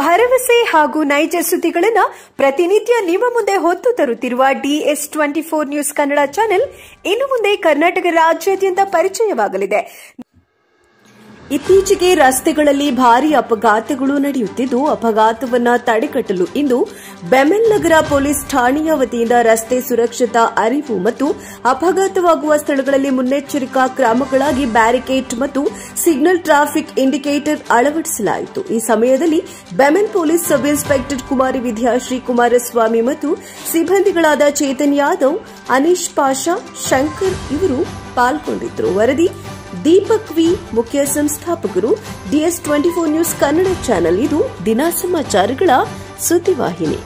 ಭರವಸೆ ಹಾಗೂ ನೈಜ ಸುದ್ದಿಗಳನ್ನು ಪ್ರತಿನಿತ್ಯ ನಿಮ್ಮ ಮುಂದೆ ಹೊತ್ತು ತರುತ್ತಿರುವ DS twenty four news Kannada channel ಇನ್ನು ಮುಂದೆ ಕರ್ನಾಟಕ ರಾಜ್ಯಾದ್ಯಂತ ಪರಿಚಯವಾಗಲಿದೆ. ಇತ್ತೀಚೆಗೆ ರಸ್ತೆಗಳಲ್ಲಿ ಭಾರಿ ಅಪಘಾತಗಳು ನಡೆಯುತ್ತಿದ್ದು, ಅಪಘಾತವನ್ನು ತಡೆಗಟ್ಟಲು ಇಂದು ಬೆಮೆಲ್ ನಗರ ಪೊಲೀಸ್ ಠಾಣೆಯ ವತಿಯಿಂದ ರಸ್ತೆ ಸುರಕ್ಷತಾ ಅರಿವು ಮತ್ತು ಅಪಘಾತವಾಗುವ ಸ್ಥಳಗಳಲ್ಲಿ ಮುನ್ನೆಚ್ಚರಿಕಾ ಕ್ರಮಗಳಾಗಿ ಬ್ಯಾರಿಕೇಡ್ ಮತ್ತು ಸಿಗ್ನಲ್ ಟ್ರಾಫಿಕ್ ಇಂಡಿಕೇಟರ್ ಅಳವಡಿಸಲಾಯಿತು. ಈ ಸಮಯದಲ್ಲಿ BEML police sub inspector Kumari Vidya, Shri Kumaraswamy ಮತ್ತು ಸಿಬ್ಬಂದಿಗಳಾದ ಚೇತನ್ ಯಾದವ್, ಅನೀಶ್ ಪಾಷಾ, ಶಂಕರ್ ಇವರು ಪಾಲ್ಗೊಂಡಿದ್ದರು. ವರದಿ ದೀಪಕ್ ವಿ ಮುಖ್ಯ ಸಂಸ್ಥಾಪಕರು DS twenty four news Kannada channel ಇದು ದಿನಾ ಸಮಾಚಾರಗಳ ಸುದ್ದಿವಾಹಿನಿ.